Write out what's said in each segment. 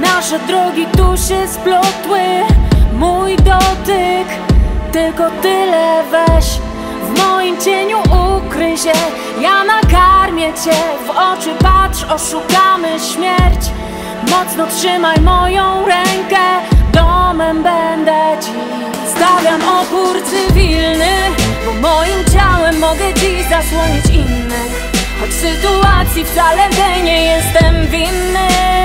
Nasze drogi tu się splotły. Mój dotyk, tylko tyle weź. W moim cieniu ukryj się. Ja nakarmię cię, w oczy patrz Oszukamy śmierć. Mocno trzymaj moją rękę. Domem będę ci. Stawiam opór cywilny Bo moim ciałem mogę dziś zasłonić innych Choć sytuacji wcale nie jestem winny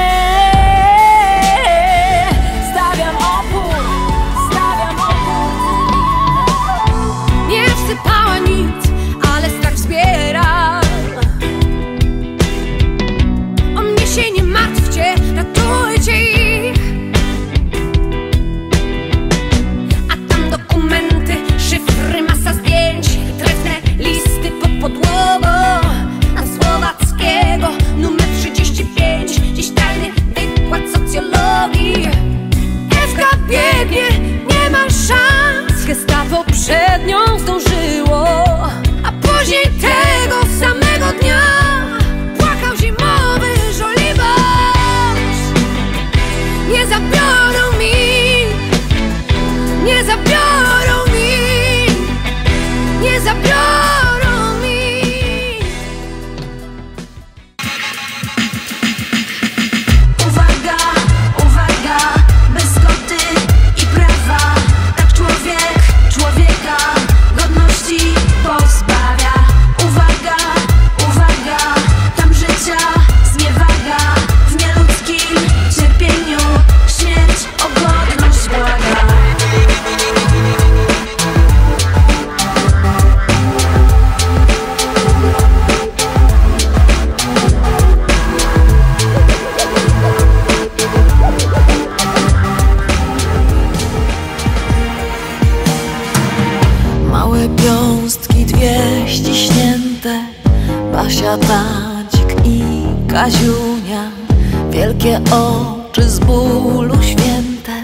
Basia, Tadzik i Kaziunia. Wielkie oczy z bólu święte.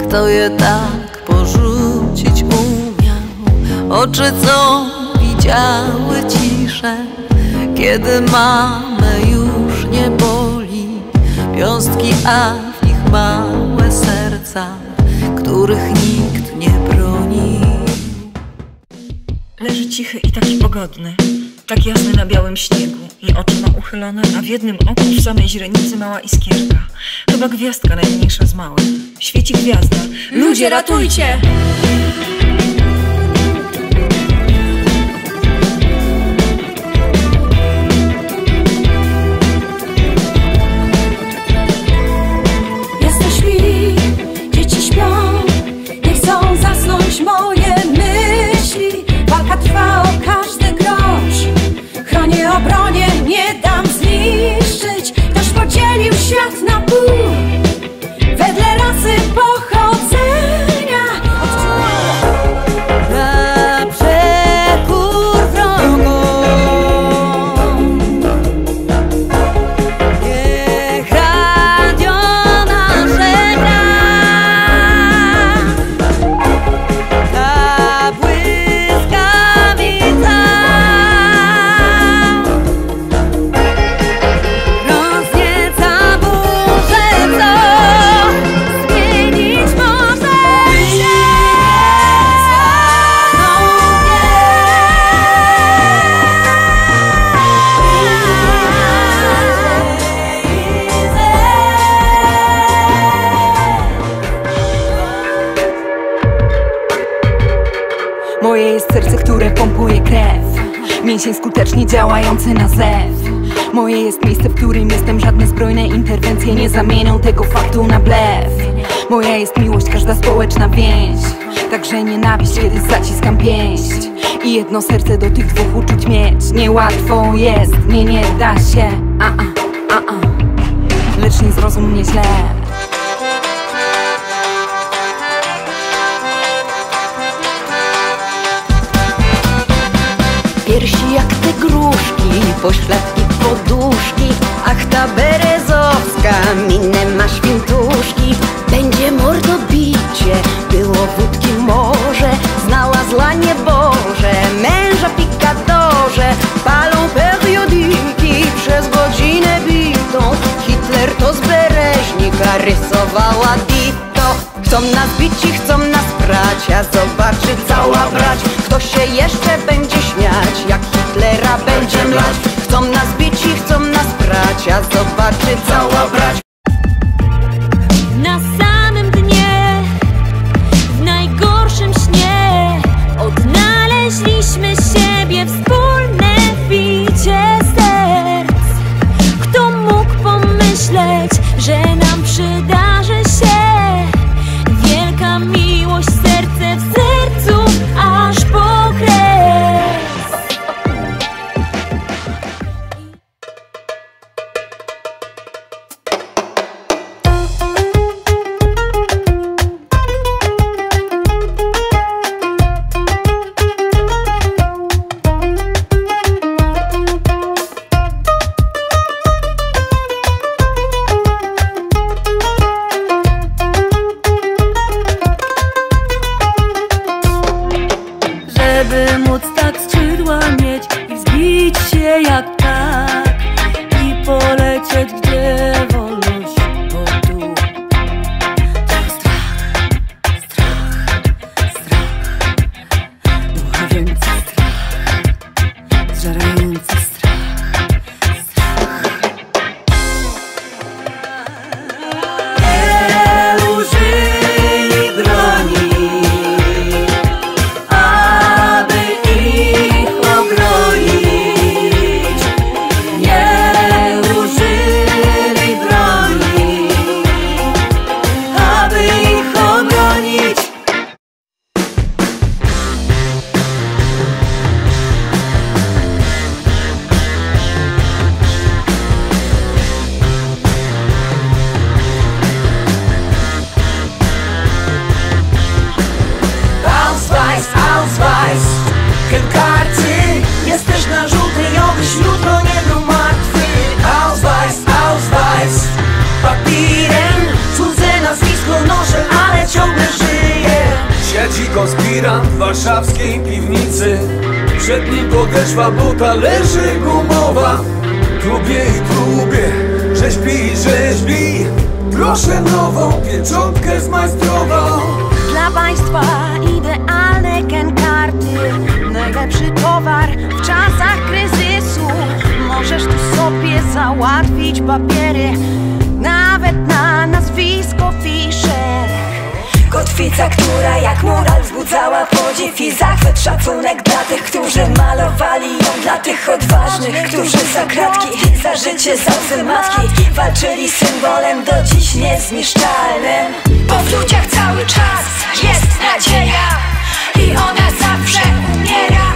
Kto je tak porzucić umiał? Oczy, co widziały ciszę. Kiedy mamę już nie boli Piąstki, a w nich małe serca Których nikt nie broni. Leży cichy i taki pogodny, tak jasny na białym śniegu i oczy ma uchylone, a w jednym oku w samej źrenicy mała iskierka. Chyba gwiazdka najmniejsza z małych. Świeci gwiazda. Ludzie ratujcie! Moje jest serce, które pompuje krew. Mięsień skutecznie działający na zew. Moje jest miejsce, w którym jestem. Żadne zbrojne interwencje nie zamienią tego faktu na blef. Moja jest miłość, każda społeczna więź. Także nienawiść, kiedy zaciskam pięść. I jedno serce do tych dwóch uczuć mieć. Niełatwo jest, nie, nie da się. A, a, a, a. Lecz nie zrozum mnie źle Piersi jak te gruszki, pośladki poduszki. Ach ta berezowska, minę ma świętuszki Będzie mordobicie, było wódki morze. Znała zla nieboże, męża pikadorze Palą jak Hitlera będzie mlać. Chcą nas bić i chcą nas brać, a zobaczy cała brać Żeby móc tak skrzydła mieć i wzbić się jak tak I polecieć gdzie wolność potu strach, strach, strach. Ducha strach, zżerający strach warszawskiej piwnicy. Przed nim podeszła buta, leży gumowa. Próbie i próbie, rzeźbi, rzeźbi. Proszę nową pieczątkę zmajstrował. Dla państwa idealne kenkarty Najlepszy towar w czasach kryzysu. Możesz tu sobie załatwić papiery Kotwica, która jak mural wzbudzała podziw i zachwyt. Szacunek dla tych, którzy malowali ją Dla tych odważnych, którzy za kratki Za życie, za łzy matki Walczyli symbolem do dziś niezniszczalnym. Bo w ludziach cały czas jest nadzieja I ona zawsze umiera